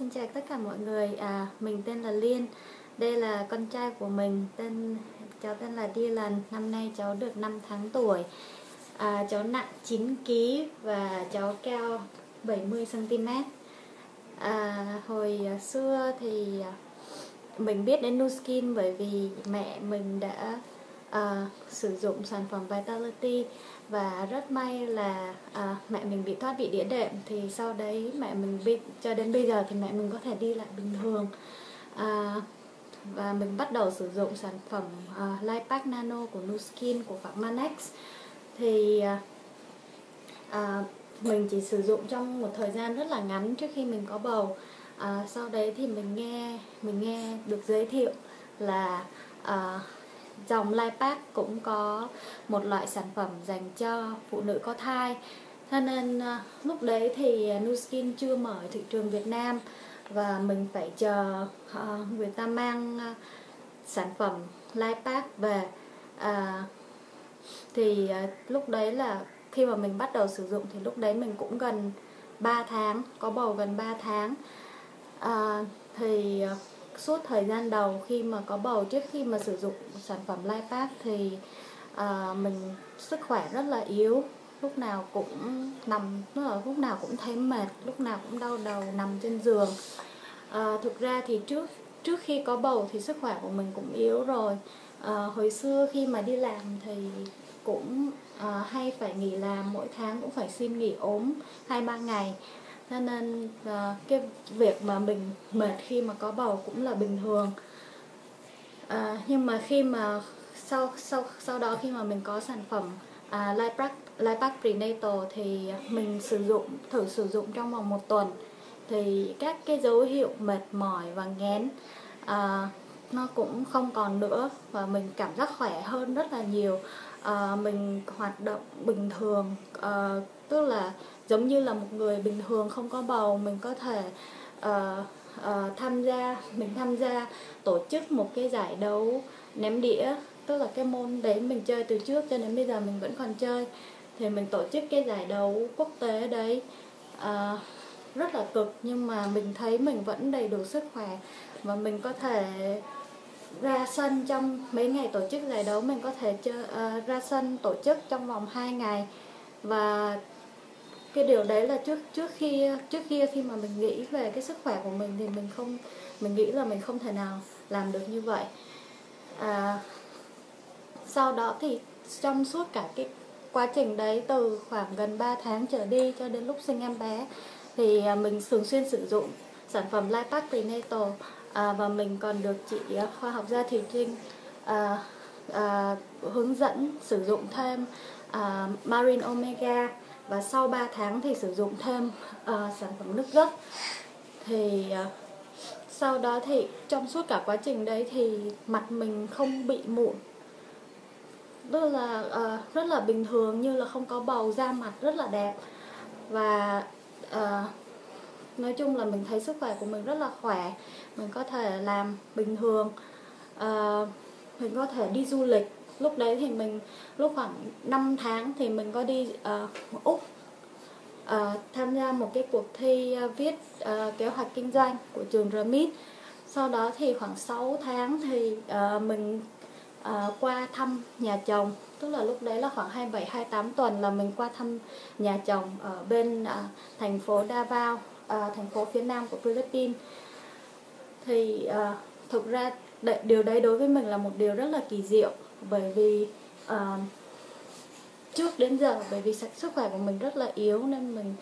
xin chào tất cả mọi người. À, mình tên là Liên. Đây là con trai của mình. Tên cháu tên là Dylan. Năm nay cháu được 5 tháng tuổi. À, cháu nặng 9 kg và cháu cao 70 cm. À, hồi xưa thì mình biết đến Nuskin bởi vì mẹ mình đã uh, sử dụng sản phẩm Vitality. Và rất may là uh, mẹ mình bị thoát vị đĩa đệm. Thì sau đấy mẹ mình bị cho đến bây giờ thì mẹ mình có thể đi lại bình thường. Uh, và mình bắt đầu sử dụng sản phẩm uh, Lipac Nano của Nuskin của phạm Manex thì uh, uh, mình chỉ sử dụng trong một thời gian rất là ngắn trước khi mình có bầu. À, sau đấy thì mình nghe mình nghe được giới thiệu là à, dòng Lipac cũng có một loại sản phẩm dành cho phụ nữ có thai. Cho nên ờ, lúc đấy thì Nuskin chưa mở thị trường Việt Nam và mình phải chờ ờ, người ta mang ờ, sản phẩm Lipac về. À, thì lúc đấy là khi mà mình bắt đầu sử dụng thì lúc đấy mình cũng gần 3 tháng có bầu gần 3 tháng. À, thì suốt thời gian đầu khi mà có bầu trước khi mà sử dụng sản phẩm Lipac thì à, mình sức khỏe rất là yếu. Lúc nào cũng nằm là lúc nào cũng thấy mệt lúc nào cũng đau đầu nằm trên giường. À, thực ra thì trước trước khi có bầu thì sức khỏe của mình cũng yếu rồi. À, hồi xưa khi mà đi làm thì cũng à, hay phải nghỉ làm mỗi tháng cũng phải xin nghỉ ốm hai ba ngày cho nên à, cái việc mà mình mệt khi mà có bầu cũng là bình thường. À, nhưng mà khi mà sau sau sau đó khi mà mình có sản phẩm à, Lipac Lipac Prenatal thì mình sử dụng thử sử dụng trong vòng một tuần. Thì các cái dấu hiệu mệt mỏi và ngén à, nó cũng không còn nữa và mình cảm giác khỏe hơn rất là nhiều. À, mình hoạt động bình thường à, tức là giống như là một người bình thường không có bầu mình có thể uh, uh, tham gia mình tham gia tổ chức một cái giải đấu ném đĩa tức là cái môn đấy mình chơi từ trước cho đến bây giờ mình vẫn còn chơi. Thì mình tổ chức cái giải đấu quốc tế đấy uh, rất là cực nhưng mà mình thấy mình vẫn đầy đủ sức khỏe và mình có thể ra sân trong mấy ngày tổ chức giải đấu. Mình có thể chơi, uh, ra sân tổ chức trong vòng 2 ngày và cái điều đấy là trước trước khi trước kia khi mà mình nghĩ về cái sức khỏe của mình thì mình không mình nghĩ là mình không thể nào làm được như vậy. À, sau đó thì trong suốt cả cái quá trình đấy từ khoảng gần 3 tháng trở đi cho đến lúc sinh em bé thì à, mình thường xuyên sử dụng sản phẩm Lipac Prenatal à, và mình còn được chị à, khoa học gia Thùy Trinh à, à, hướng dẫn sử dụng thêm à, Marine Omega và sau 3 tháng thì sử dụng thêm uh, sản phẩm nước gấc thì uh, sau đó thì trong suốt cả quá trình đấy thì mặt mình không bị mụn. Rất là uh, rất là bình thường như là không có bầu da mặt rất là đẹp. Và uh, nói chung là mình thấy sức khỏe của mình rất là khỏe. Mình có thể làm bình thường uh, mình có thể đi du lịch lúc đấy thì mình lúc khoảng 5 tháng thì mình có đi uh, úc uh, tham gia một cái cuộc thi uh, viết uh, kế hoạch kinh doanh của trường RMIT sau đó thì khoảng 6 tháng thì uh, mình uh, qua thăm nhà chồng. Tức là lúc đấy là khoảng 27 28 tuần là mình qua thăm nhà chồng ở bên uh, thành phố Davao uh, thành phố phía nam của Philippines. Thì uh, thực ra điều đấy đối với mình là một điều rất là kỳ diệu bởi vì uh, trước đến giờ bởi vì sức khỏe của mình rất là yếu nên mình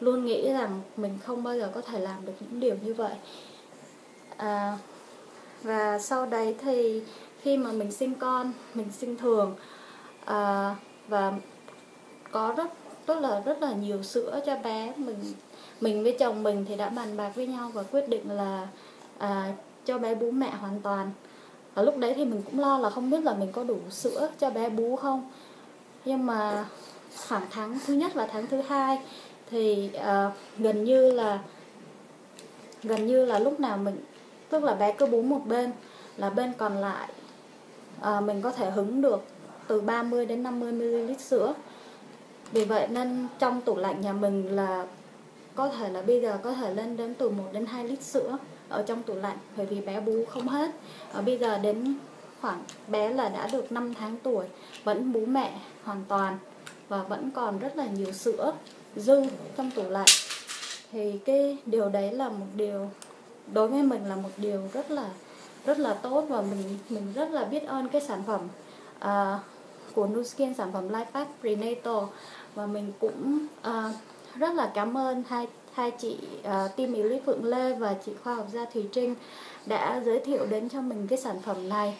luôn nghĩ rằng mình không bao giờ có thể làm được những điều như vậy. À, và sau đấy thì khi mà mình sinh con mình sinh thường à, và có rất rất là rất là nhiều sữa cho bé mình mình với chồng mình thì đã bàn bạc với nhau và quyết định là à, cho bé bú mẹ hoàn toàn và lúc đấy thì mình cũng lo là không biết là mình có đủ sữa cho bé bú không. Nhưng mà khoảng tháng thứ nhất và tháng thứ hai thì uh, gần như là gần như là lúc nào mình tức là bé cứ bú một bên là bên còn lại uh, mình có thể hứng được từ 30 đến 50 ml sữa. Vì vậy nên trong tủ lạnh nhà mình là có thể là bây giờ có thể lên đến từ 1 đến 2 lít sữa ở trong tủ lạnh bởi vì bé bú không hết. Ở bây giờ đến khoảng bé là đã được 5 tháng tuổi vẫn bú mẹ hoàn toàn và vẫn còn rất là nhiều sữa dư trong tủ lạnh. Thì cái điều đấy là một điều đối với mình là một điều rất là rất là tốt và mình mình rất là biết ơn cái sản phẩm uh, của Nuskin sản phẩm Lifepack Prenatal. Và mình cũng uh, rất là cảm ơn hai hai chị uh, team Lý Phượng Lê và chị khoa học gia Thùy Trinh đã giới thiệu đến cho mình cái sản phẩm này.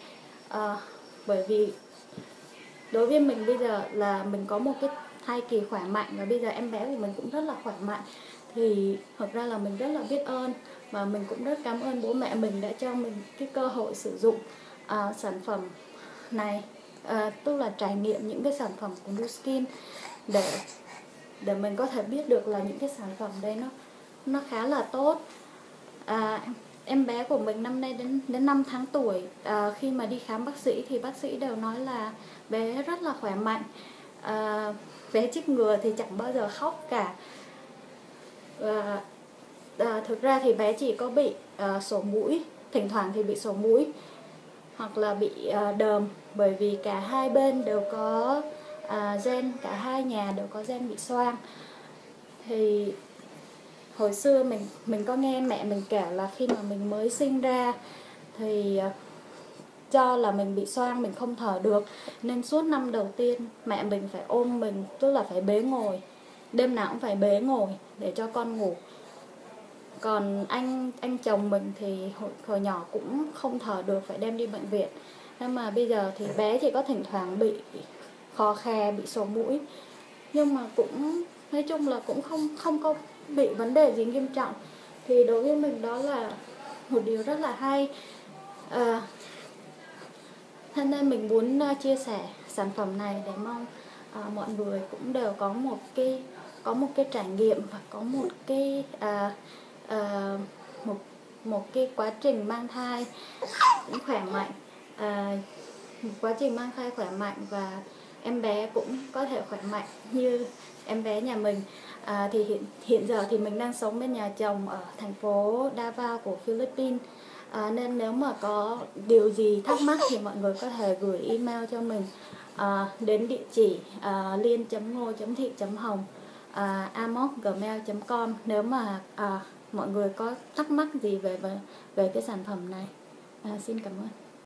Uh, bởi vì đối với mình bây giờ là mình có một cái thai kỳ khỏe mạnh và bây giờ em bé của mình cũng rất là khỏe mạnh. Thì thật ra là mình rất là biết ơn và mình cũng rất cảm ơn bố mẹ mình đã cho mình cái cơ hội sử dụng uh, sản phẩm này uh, tức là trải nghiệm những cái sản phẩm của Nu Skin để để mình có thể biết được là những cái sản phẩm đấy nó nó khá là tốt. À, em bé của mình năm nay đến đến 5 tháng tuổi à, khi mà đi khám bác sĩ thì bác sĩ đều nói là bé rất là khỏe mạnh. À, bé chích ngừa thì chẳng bao giờ khóc cả. À, à, thực ra thì bé chỉ có bị à, sổ mũi thỉnh thoảng thì bị sổ mũi hoặc là bị à, đờm bởi vì cả hai bên đều có à, gen cả hai nhà đều có gen bị xoang. Thì hồi xưa mình mình có nghe mẹ mình kể là khi mà mình mới sinh ra thì à, cho là mình bị xoang mình không thở được nên suốt năm đầu tiên mẹ mình phải ôm mình tức là phải bế ngồi. Đêm nào cũng phải bế ngồi để cho con ngủ. Còn anh anh chồng mình thì hồi, hồi nhỏ cũng không thở được phải đem đi bệnh viện. Nhưng mà bây giờ thì bé chỉ có thỉnh thoảng bị khò khè bị sổ mũi. Nhưng mà cũng nói chung là cũng không không có bị vấn đề gì nghiêm trọng. Thì đối với mình đó là một điều rất là hay. À, thế nên mình muốn ờ, chia sẻ sản phẩm này để mong à, mọi người cũng đều có một cái có một cái trải nghiệm và có một cái à, à, một một cái quá trình mang thai cũng khỏe mạnh. À, một quá trình mang thai khỏe mạnh và em bé cũng có thể khỏe mạnh như em bé nhà mình. À, thì hiện hiện giờ thì mình đang sống bên nhà chồng ở thành phố Davao của Philippines. À, nên nếu mà có điều gì thắc mắc thì mọi người có thể gửi email cho mình à, đến địa chỉ à, liên ngô thị hồng à, amok.gmail com nếu mà à, mọi người có thắc mắc gì về về, về cái sản phẩm này. À, xin cảm ơn.